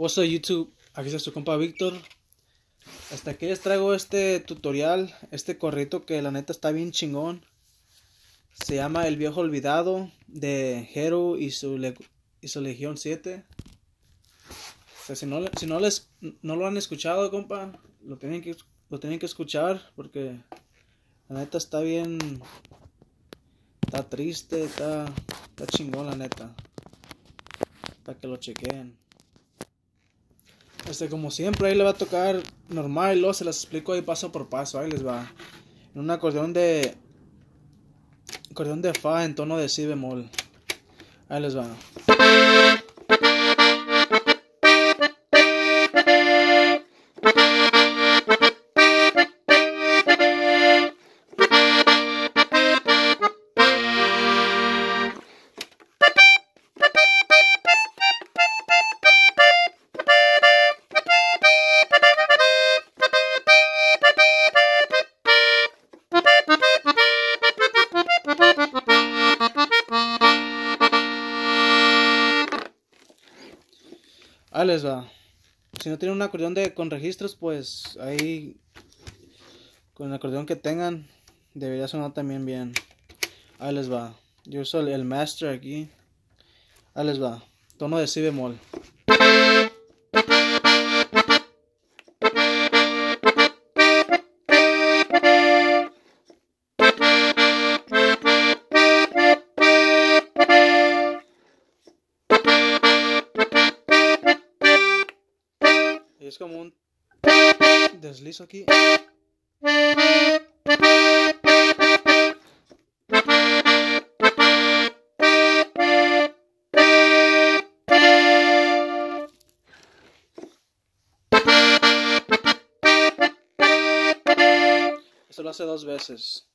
What's up YouTube? Aquí está su compa Víctor. Hasta aquí les traigo este tutorial, este corrito que la neta está bien chingón. Se llama El Viejo Olvidado de Hero y su, Legión 7. O sea, si no, si no, les, no lo han escuchado, compa, lo tienen, que, lo tienen que escuchar porque la neta está bien... Está triste, está, está chingón la neta. Para que lo chequen. Este, como siempre, ahí le va a tocar normal y luego se las explico ahí paso por paso. Ahí les va. En un acordeón de. Acordeón de Fa en tono de Si bemol. Ahí les va. Ahí les va. Si no tienen un acordeón de, con registros, pues ahí con el acordeón que tengan debería sonar también bien. Ahí les va. Yo uso el, master aquí. Ahí les va. Tono de si bemol. Es como un deslizo aquí. Eso lo hace dos veces.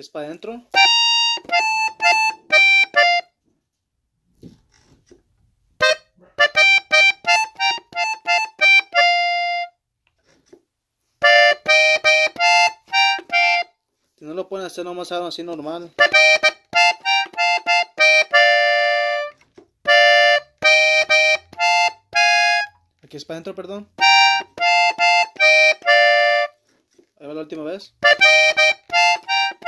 Es para adentro. Si no lo pueden hacer nomás algo así normal. Aquí es para adentro, perdón. Ahí va la última vez.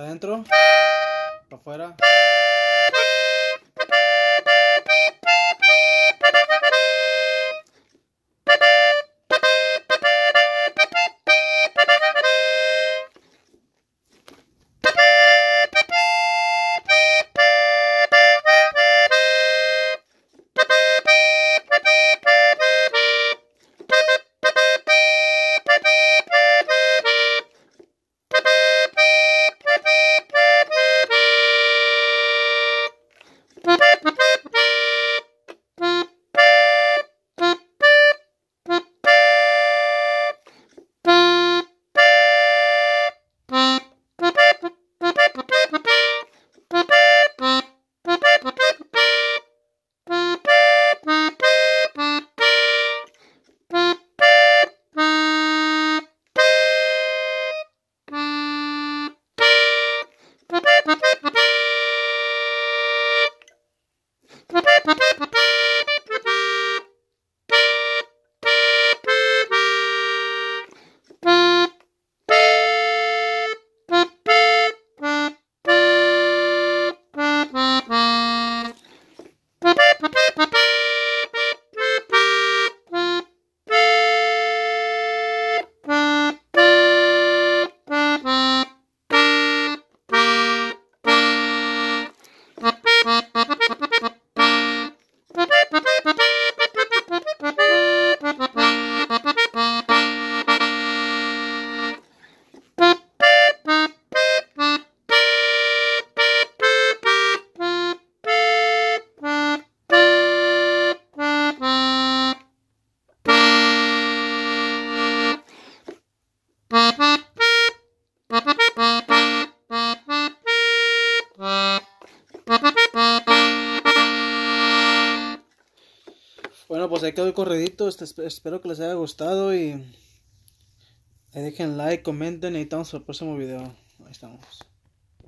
Para adentro, para afuera. Pues ahí quedó el corredito. Este, espero que les haya gustado y dejen like, comenten y estamos para el próximo video. Ahí estamos.